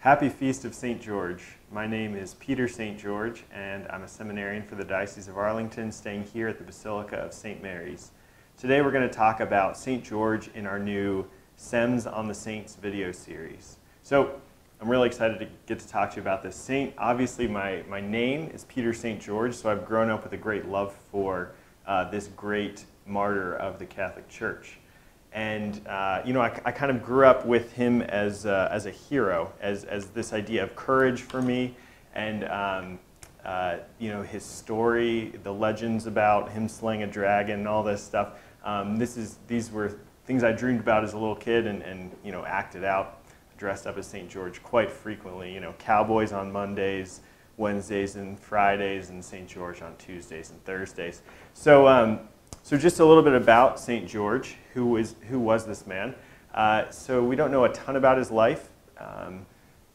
Happy Feast of St. George. My name is Peter St. George, and I'm a seminarian for the Diocese of Arlington, staying here at the Basilica of St. Mary's. Today we're going to talk about St. George in our new SEMS on the Saints video series. So I'm really excited to get to talk to you about this saint. Obviously, my, my name is Peter St. George, so I've grown up with a great love for uh, this great martyr of the Catholic Church. And, uh, you know, I, I, kind of grew up with him as, uh, as a hero, as, as this idea of courage for me, and, um, uh, you know, his story, the legends about him slaying a dragon, and all this stuff. Um, this is, these were things I dreamed about as a little kid and, and you know, acted out, dressed up as St. George quite frequently. You know, cowboys on Mondays, Wednesdays and Fridays, and St. George on Tuesdays and Thursdays. So, um, so just a little bit about St. George, who, is, who was this man. Uh, so we don't know a ton about his life, um,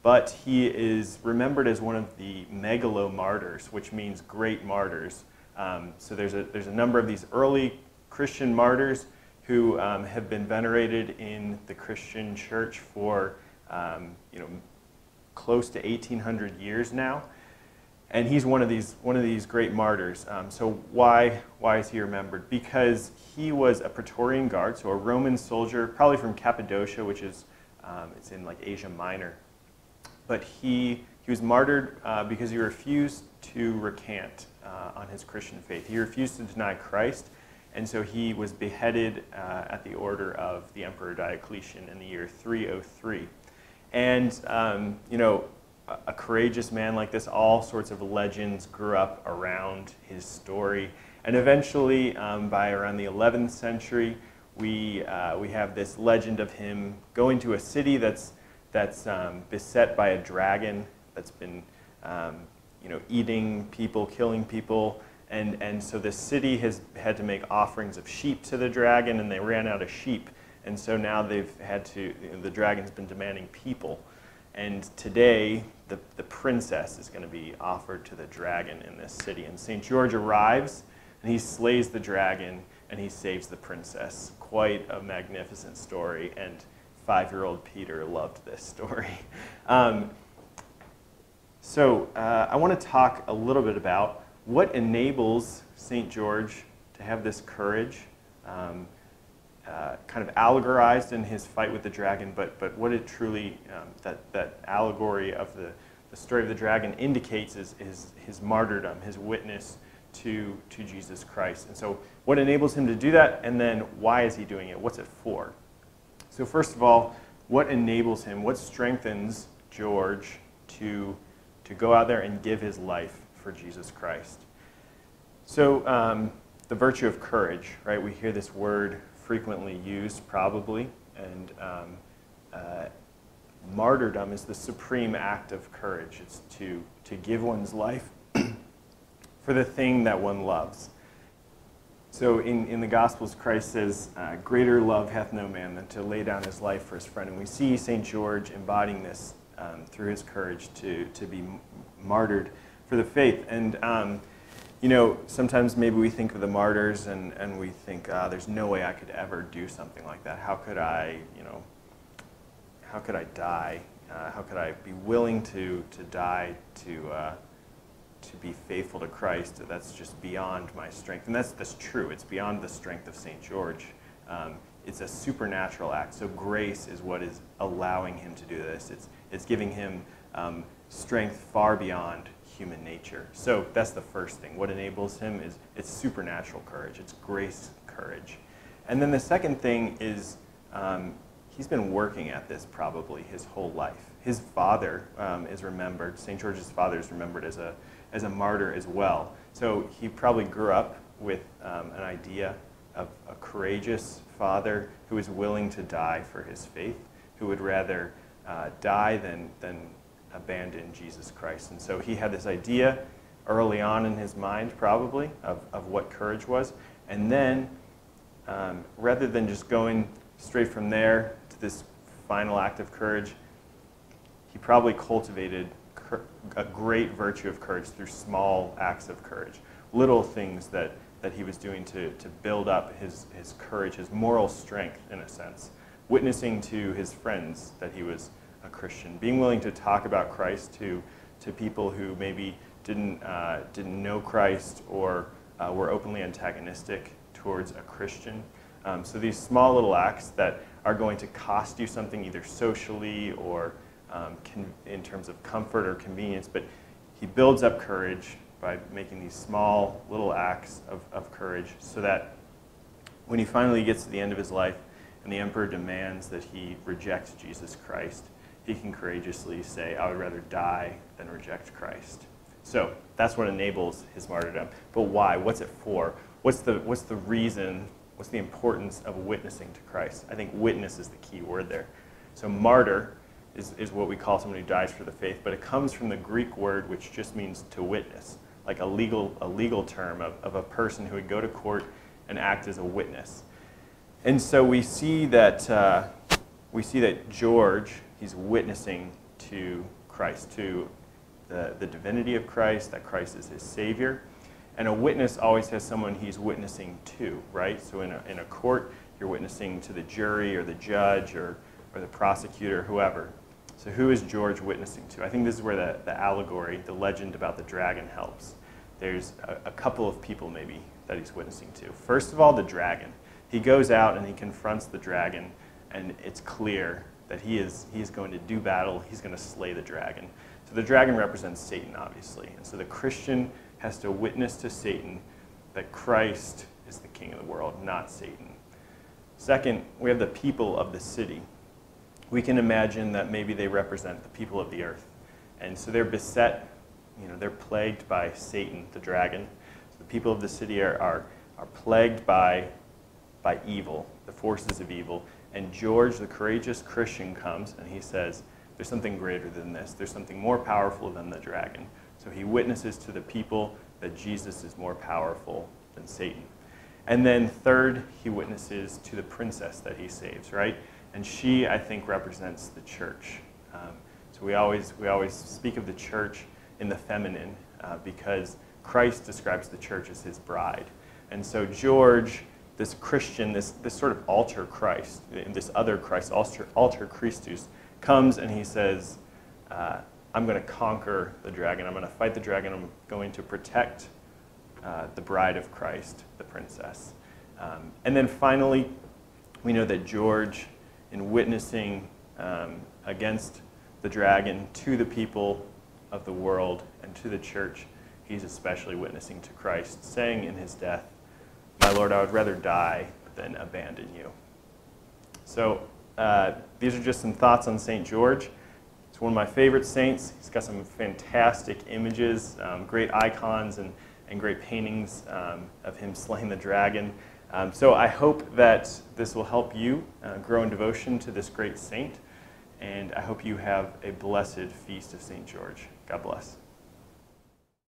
but he is remembered as one of the megalo martyrs, which means great martyrs. Um, so there's a, there's a number of these early Christian martyrs who um, have been venerated in the Christian church for um, you know, close to 1,800 years now and he's one of these one of these great martyrs. Um, so why why is he remembered? Because he was a Praetorian Guard, so a Roman soldier, probably from Cappadocia, which is um, it's in like Asia Minor. But he he was martyred uh, because he refused to recant uh, on his Christian faith. He refused to deny Christ, and so he was beheaded uh, at the order of the Emperor Diocletian in the year 303. And um, you know a courageous man like this. All sorts of legends grew up around his story. And eventually, um, by around the 11th century, we, uh, we have this legend of him going to a city that's, that's um, beset by a dragon that's been um, you know, eating people, killing people. And, and so the city has had to make offerings of sheep to the dragon, and they ran out of sheep. And so now they've had to, you know, the dragon's been demanding people. And today, the, the princess is going to be offered to the dragon in this city. And St. George arrives, and he slays the dragon, and he saves the princess. Quite a magnificent story, and five-year-old Peter loved this story. Um, so uh, I want to talk a little bit about what enables St. George to have this courage. Um, uh, kind of allegorized in his fight with the dragon, but, but what it truly, um, that, that allegory of the, the story of the dragon indicates is, is his martyrdom, his witness to, to Jesus Christ. And so what enables him to do that, and then why is he doing it? What's it for? So first of all, what enables him, what strengthens George to, to go out there and give his life for Jesus Christ? So um, the virtue of courage, right? We hear this word frequently used, probably. And um, uh, martyrdom is the supreme act of courage. It's to, to give one's life for the thing that one loves. So in, in the Gospels, Christ says, uh, Greater love hath no man than to lay down his life for his friend. And we see St. George embodying this um, through his courage to, to be martyred for the faith. And um, you know, sometimes maybe we think of the martyrs and, and we think, uh, there's no way I could ever do something like that. How could I, you know, how could I die? Uh, how could I be willing to, to die to, uh, to be faithful to Christ? That's just beyond my strength. And that's, that's true. It's beyond the strength of St. George. Um, it's a supernatural act. So grace is what is allowing him to do this. It's, it's giving him um, strength far beyond human nature. So that's the first thing. What enables him is it's supernatural courage. It's grace courage. And then the second thing is um, he's been working at this probably his whole life. His father um, is remembered, St. George's father is remembered as a, as a martyr as well. So he probably grew up with um, an idea of a courageous father who is willing to die for his faith, who would rather uh, die than, than abandon Jesus Christ. And so he had this idea early on in his mind, probably, of, of what courage was. And then, um, rather than just going straight from there to this final act of courage, he probably cultivated a great virtue of courage through small acts of courage, little things that, that he was doing to, to build up his, his courage, his moral strength, in a sense, witnessing to his friends that he was a Christian, being willing to talk about Christ to, to people who maybe didn't, uh, didn't know Christ or uh, were openly antagonistic towards a Christian. Um, so these small little acts that are going to cost you something either socially or um, in terms of comfort or convenience, but he builds up courage by making these small little acts of, of courage so that when he finally gets to the end of his life and the emperor demands that he reject Jesus Christ, he can courageously say, I would rather die than reject Christ. So that's what enables his martyrdom. But why? What's it for? What's the, what's the reason? What's the importance of witnessing to Christ? I think witness is the key word there. So martyr is, is what we call someone who dies for the faith, but it comes from the Greek word which just means to witness, like a legal, a legal term of, of a person who would go to court and act as a witness. And so we see that, uh, we see that George, he's witnessing to Christ, to the, the divinity of Christ, that Christ is his Savior. And a witness always has someone he's witnessing to, right? So in a, in a court, you're witnessing to the jury or the judge or, or the prosecutor, whoever. So who is George witnessing to? I think this is where the, the allegory, the legend about the dragon helps. There's a, a couple of people maybe that he's witnessing to. First of all, the dragon. He goes out and he confronts the dragon, and it's clear that he is, he is going to do battle. He's going to slay the dragon. So the dragon represents Satan, obviously. And so the Christian has to witness to Satan that Christ is the king of the world, not Satan. Second, we have the people of the city we can imagine that maybe they represent the people of the earth. And so they're beset, you know, they're plagued by Satan, the dragon. So the people of the city are, are, are plagued by, by evil, the forces of evil. And George, the courageous Christian, comes and he says, There's something greater than this. There's something more powerful than the dragon. So he witnesses to the people that Jesus is more powerful than Satan. And then, third, he witnesses to the princess that he saves, right? And she, I think, represents the church. Um, so we always, we always speak of the church in the feminine uh, because Christ describes the church as his bride. And so George, this Christian, this, this sort of alter Christ, this other Christ, alter, alter Christus, comes and he says, uh, I'm going to conquer the dragon. I'm going to fight the dragon. I'm going to protect uh, the bride of Christ, the princess. Um, and then finally, we know that George in witnessing um, against the dragon to the people of the world and to the church, he's especially witnessing to Christ, saying in his death, My Lord, I would rather die than abandon you. So uh, these are just some thoughts on St. George. He's one of my favorite saints. He's got some fantastic images, um, great icons, and, and great paintings um, of him slaying the dragon. Um, so I hope that this will help you uh, grow in devotion to this great saint, and I hope you have a blessed feast of St. George. God bless.